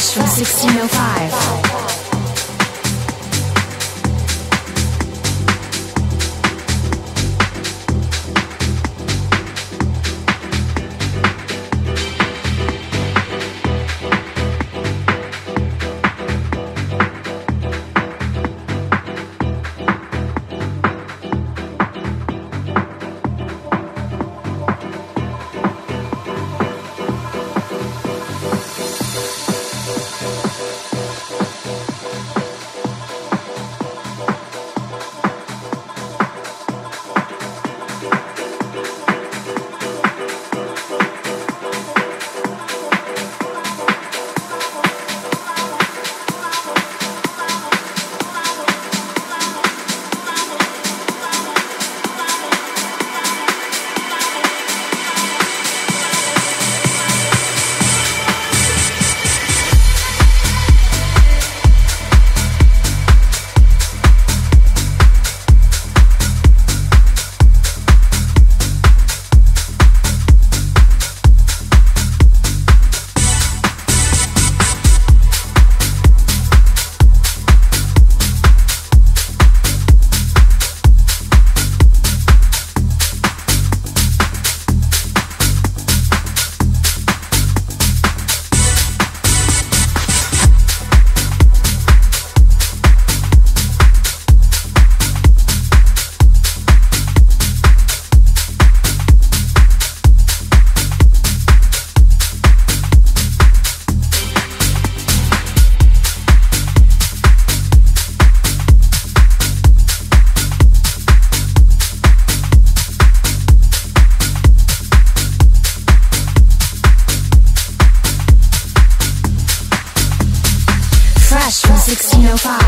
1605. Sixteen oh five.